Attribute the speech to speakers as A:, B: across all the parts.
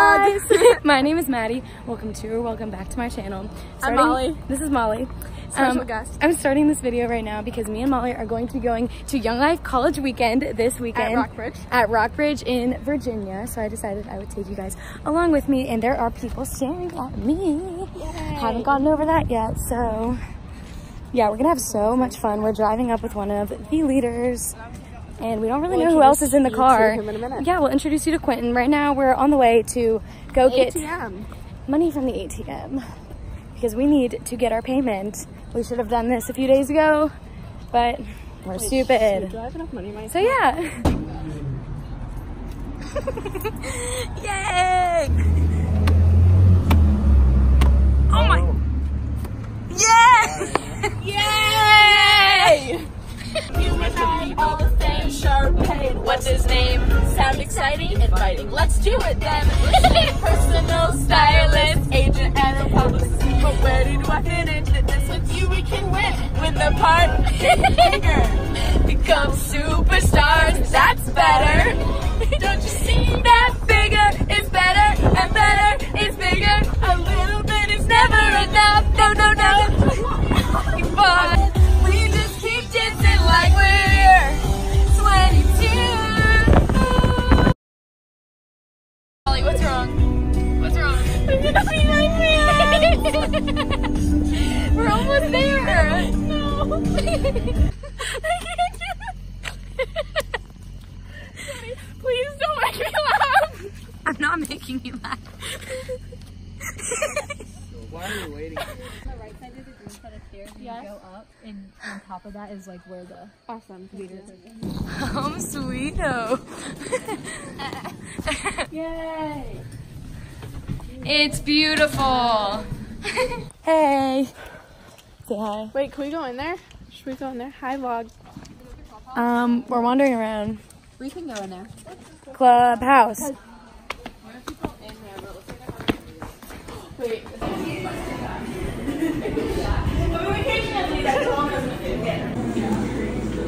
A: vlog. my name is Madi. Welcome to or welcome back to my channel.
B: I'm Molly.
A: This is Molly.
B: Special
A: Um,
B: guest.
A: I'm starting this video right now because me and Molly are going to be going to Young Life College Weekend this weekend.
B: Rockbridge.
A: At Rockbridge in Virginia. So I decided I would take you guys along with me and there are people staring at me. Haven't gotten over that yet, so yeah, we're gonna have so much fun. We're driving up with one of the leaders and we don't really
B: We'll
A: know who else is in the car.
B: him in a minute.
A: Yeah, we'll introduce you to Quentin. Right now we're on the way to go get
B: ATM.
A: money from the ATM because we need to get our payment. We should have done this a few days ago, but we're stupid.
B: Do I have enough money in my
A: So yeah. Yay! Oh my! Oh. Yay!
C: Yay! And I all the same, sharp pain. What's his name? Sound exciting? Inviting. Let's do it then. Personal stylist, agent, and a publicist. But where did I fit into this? With you, we can win. Win the part, bigger. Become superstars. That's better. I can't do it. Please don't make me laugh.
A: I'm not making you laugh.
D: Why are you waiting?
E: on the right side of the green set of stairs and
B: Yes.
E: you go up and on top of that is like where the
B: Awesome.
A: I'm sweeto.
B: Yay.
A: It's beautiful. hey. Say hi.
B: Wait, can we go in there? Should we go in there? Hi, vlog.
A: Um, we're wandering around.
E: we can go in there.
A: Clubhouse.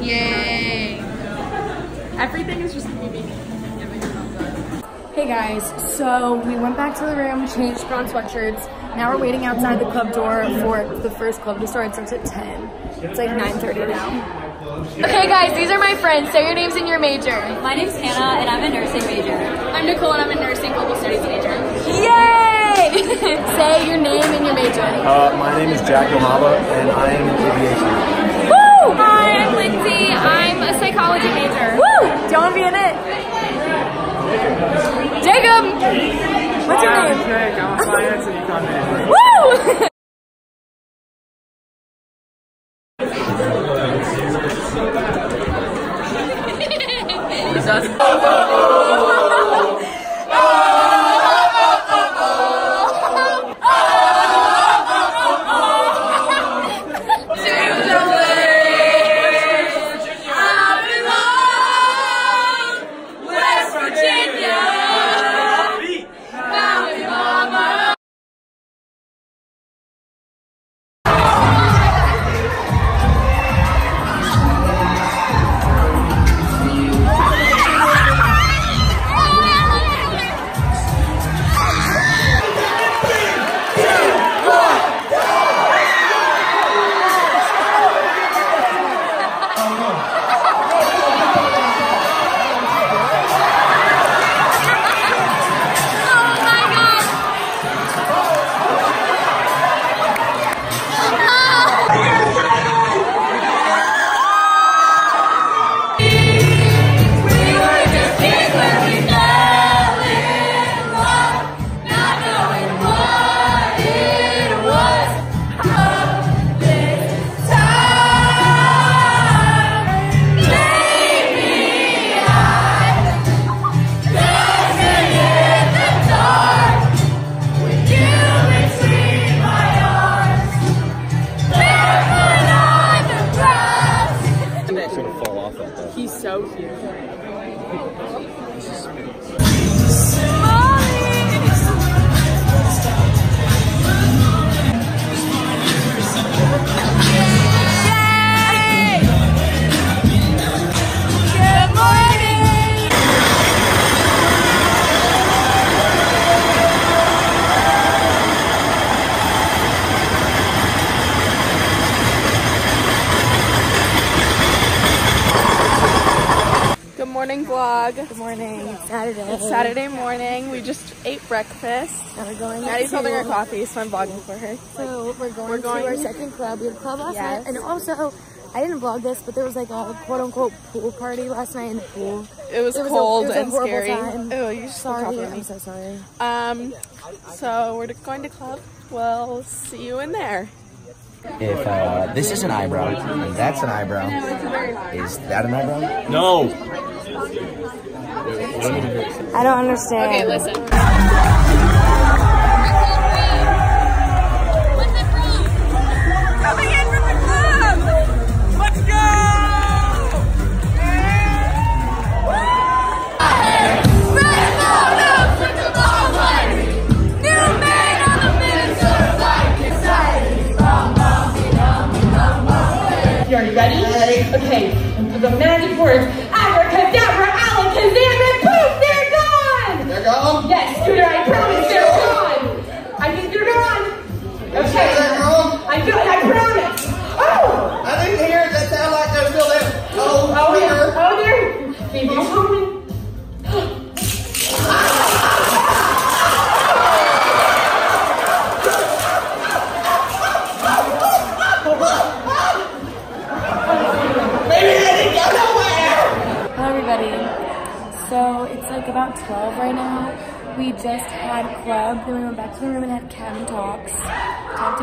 A: Yay.
B: Everything is just moving.
A: Hey guys, so we went back to the room, changed, put on sweatshirts. Now we're waiting outside the club door for the first club to start. It starts at 10. It's like 9.30 now. Okay guys, these are my friends. Say your names and your major.
E: My name's Hannah and I'm a nursing major.
A: I'm Nicole and I'm a nursing global studies major. Yay! Say your name and your major.
D: Uh, my name is Jack Yohaba, and I am in aviation.
A: Woo! Hi, I'm Lindsay. I'm a psychology major. Woo! Do you want to be in it? Jacob! What's your name?
D: Jake, I'm a science and econ major.
A: Woo!
C: vlog.
A: Good morning. It's Saturday.
C: It's Saturday morning. We just ate breakfast.
A: Now we're going.
C: Madi's
A: to-
C: holding her coffee, so I'm vlogging for her.
A: So we're going,
C: We're going-
A: to our second club. We had a club last
C: Yes.
A: night, and also I didn't vlog this, but there was like a quote unquote pool party last night in the pool.
C: It was
A: It was a-
C: cold
A: it was
C: and
A: horrible
C: scary.
A: time.
C: Oh, you should
A: Sorry,
C: Sorry.
A: I'm so sorry.
C: Um, so we're going to club. We'll see you in there.
F: If uh, this is an eyebrow and that's an eyebrow, is that an eyebrow?
G: No.
A: I don't understand.
C: Okay, listen.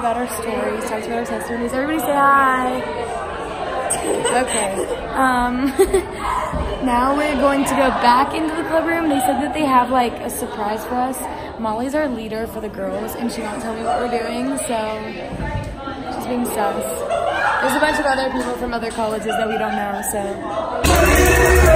A: About our stories, talks about our testimonies. Everybody say hi. Okay. Um, now we're going to go back into the club room. They said that they have like a surprise for us. Molly's our leader for the girls, and she won't tell me what we're doing, so she's being sus. There's a bunch of other people from other colleges that we don't know, so.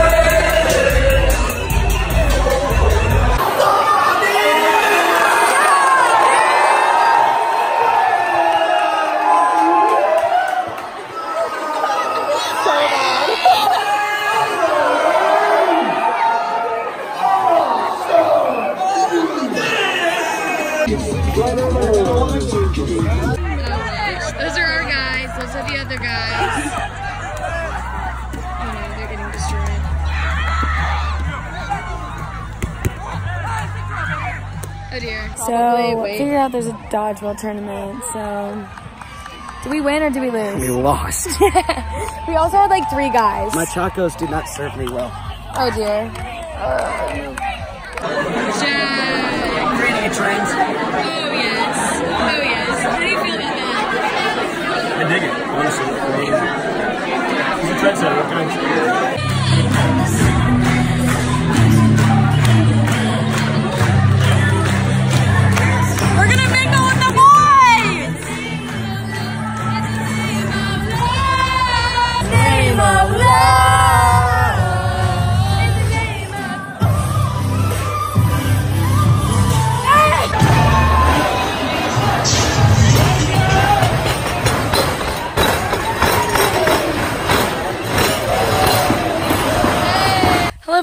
A: Other guys. Oh no, they're getting destroyed. Oh dear. So, figure out there's a dodgeball tournament. So, do we win or do we lose?
F: We lost.
A: We also had like three guys.
F: My Chacos did not serve me well.
A: Oh dear. Oh, Granny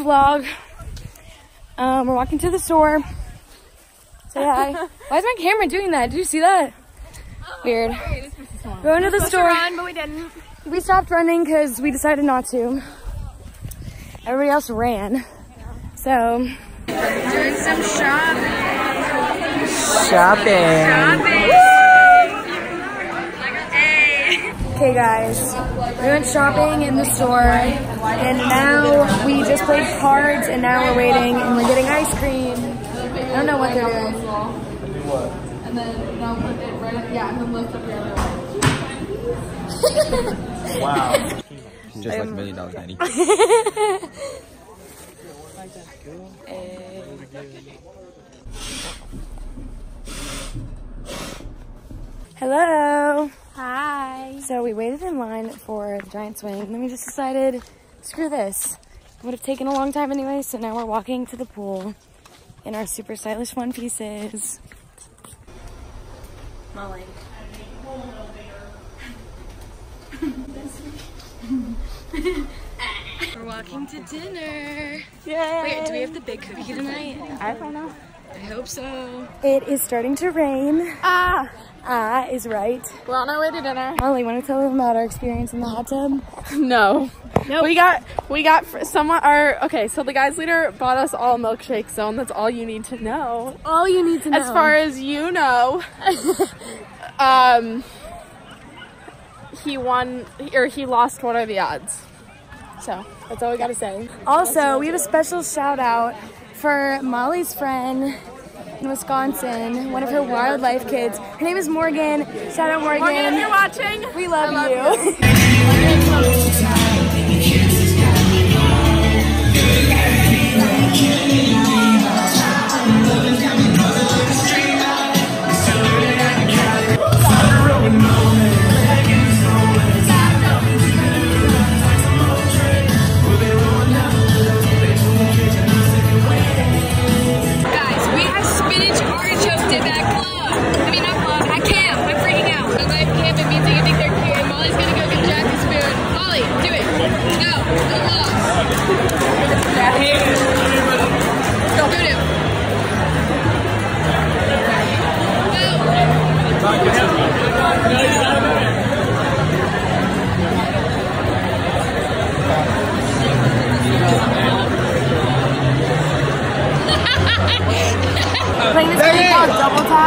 A: vlog. Um, we're walking to the store. Say hi. Why is my camera doing that? Did you see that? Weird. Going to the store.
C: but we didn't.
A: We stopped running because we decided not to. Everybody else ran. So, doing some shopping.
F: Shopping.
A: Okay, guys, we went shopping in the store, and now we just played cards, and now we're waiting, and we're getting ice cream. I don't know what they're doing.
C: And then now put it right, yeah, and then lift up your other one.
G: Wow.
F: Just like a million dollars, Nanny.
A: Hello.
E: Hi.
A: So we waited in line for the giant swing, and then we just decided, screw this. It would have taken a long time anyway, so now we're walking to the pool in our super stylish one pieces. Molly. we're walking to dinner.
C: Yay!
A: Wait, do we have the big cookie tonight?
C: I don't know.
A: I hope so. It is starting to rain.
C: Ah!
A: Ah is right.
C: We're on our way to dinner.
A: Molly, want to tell them about our experience in the hot tub?
C: No.
B: We got we got someone our okay, so the guys leader bought us all milkshake zone. That's all you need to know.
A: All you need to know.
B: As far as you know, um he won or he lost what are the odds? So that's all we gotta say.
A: Also, we have a special shout out for Molly's friend in Wisconsin, one of her WyldLife kids. Her name is Morgan. Shout out Morgan.
B: Morgan, if you're watching,
A: we love, you.
H: Guys,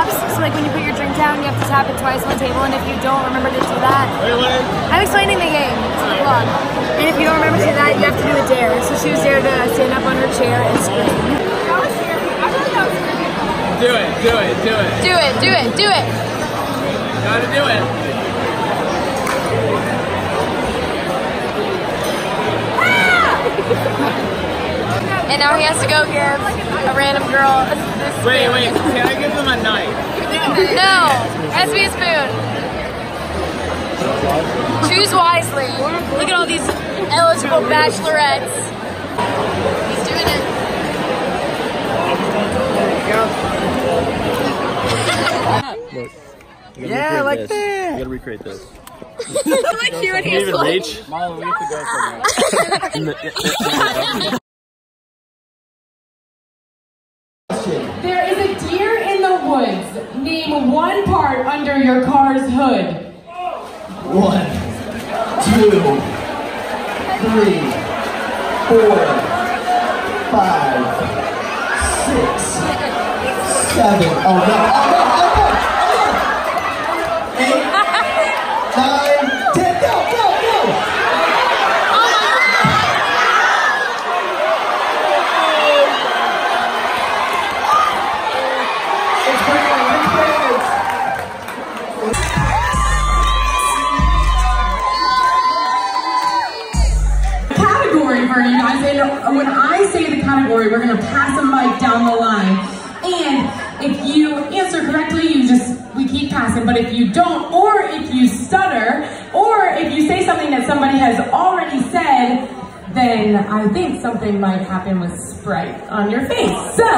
A: taps. So like when you put your drink down, you have to tap it twice on the table, and if you don't remember to do that, I'm explaining the game to the vlog. And if you don't remember to do that, you have to do a dare. So she was dared to stand up on her chair and scream.
G: Do it, do it, do it.
H: Do it, do it, do it.
G: Gotta do it.
H: And now he has to go give a random girl
G: Wait, wait, can I give them a knife?
H: No, has to be a spoon. Choose wisely. Look at all these eligible bachelorettes. He's doing it.
I: Yeah, like that.
G: You gotta recreate this.
H: like you and
G: Can you even
H: like,
G: reach? Mom, we have to go somewhere.
C: There is a deer in the woods. Name one part under your car's hood.
D: One, two, three, four, five, six, seven. Oh no! Oh no!
C: And uh, when I say the category, we're gonna pass a mic down the line. And if you answer correctly, you just we keep passing. But if you don't, or if you stutter, or if you say something that somebody has already said, then I think something might happen with Sprite on your face. So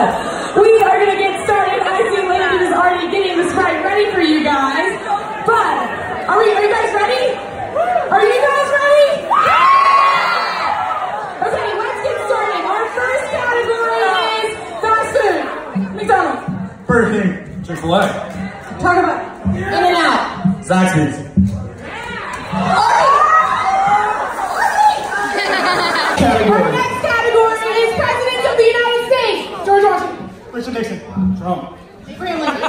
C: we are gonna get started. I see Landon is already getting the Sprite ready for you guys. But are we? Are you guys ready? Are you guys ready? Okay, let's get started. Our first category is fast food. McDonald's.
D: Burger King. Chick-fil-A.
C: Talk about In and Out.
D: Zaxby's.
C: Our next category is Presidents of the United States. George Washington.
D: Richard Nixon. Trump.
C: Abraham Lincoln.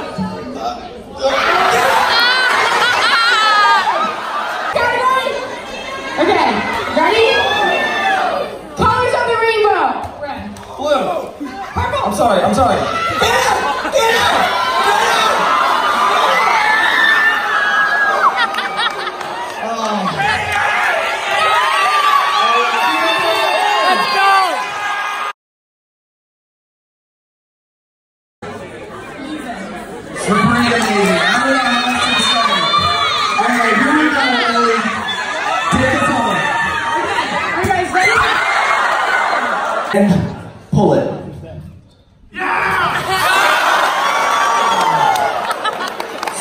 C: Category. Okay, ready? Colors of the rainbow. Red.
D: Blue.
C: Purple.
D: I'm sorry. I'm sorry. Get out! Get out! Sabrina Navy. I don't know how else to say it. All right, here we go, Ellie. Take us home.
C: Are you guys ready?
D: And pull it.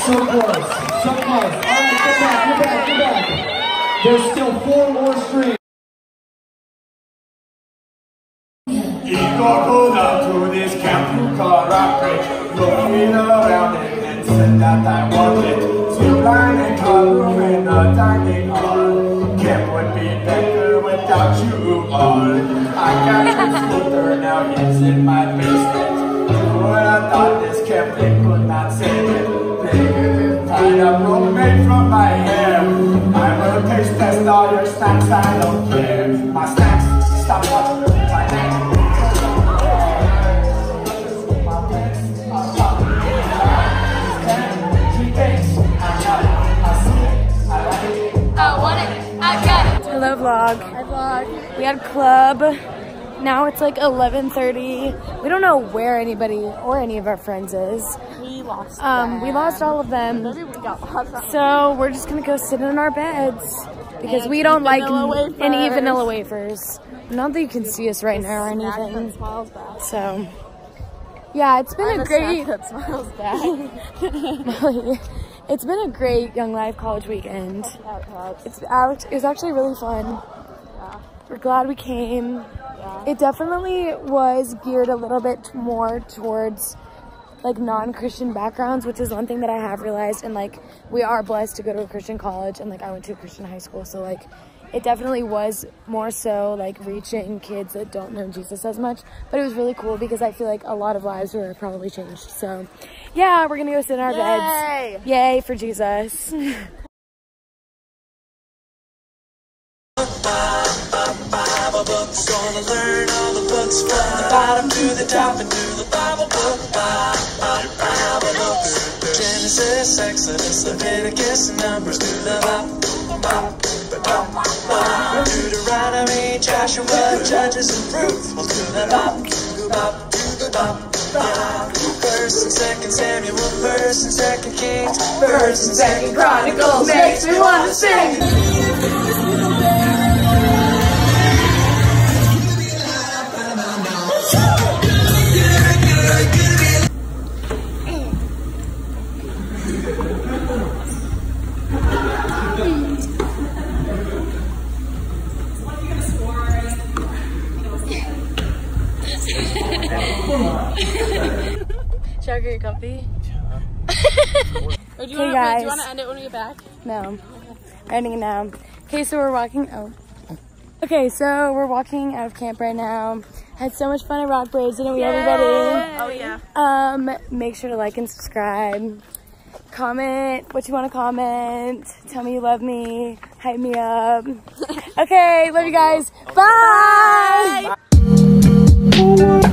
D: So close. So close. All right, get back, get back, get back. There's still four more strings.
G: It got pulled up to this camp car rocket. Looking around it and said that I wanted to line and room in a dining hall. Camp would be better without you all. I got this scooter now, it's in my basement. Who would have thought this Kevin could not save
A: vlog.
C: Hi vlog.
A: We had club. Now it's like 11:30. We don't know where anybody or any of our friends is.
C: We lost.
A: Um, we lost all of them.
C: We.
A: So we're just gonna go sit in our beds because
C: And
A: we don't like
C: vanilla
A: n- and eat
C: wafers.
A: vanilla wafers. Not that you can see us right now or anything.
C: that smiles back.
A: So yeah, it's been
C: I'm
A: a
C: a
A: great.
C: that smiles back.
A: it's been a great Young Life College weekend.
C: Yeah, it.
A: It's Alex. It was actually really fun. We're glad we came. It definitely was geared a little bit more towards like non-Christian backgrounds, which is one thing that I have realized. And like we are blessed to go to a Christian college, and like I went to a Christian high school, so like it definitely was more so like reaching kids that don't know Jesus as much. But it was really cool because I feel like a lot of lives were probably changed. So yeah, we're gonna go sit in our beds. Yay for Jesus.
J: Gonna learn all the books from the bottom to the top and do the Bible book Bible. Genesis, Exodus, Leviticus, Numbers. Deuteronomy, Joshua, Judges, and Ruth. First and Second Samuel, First and Second Kings, First and Second Chronicles makes me wanna sing.
C: Or do you want to do
A: guys.
C: you want to end it when we get back?
A: No. Ending it now. Okay, so we're walking. Oh. Okay, so we're walking out of camp right now. Had so much fun at Rockbridge, didn't we, everybody?
C: Oh yeah.
A: Um, make sure to like and subscribe. Comment what you want to comment. Tell me you love me. Hype me up. Okay, love you guys. Bye.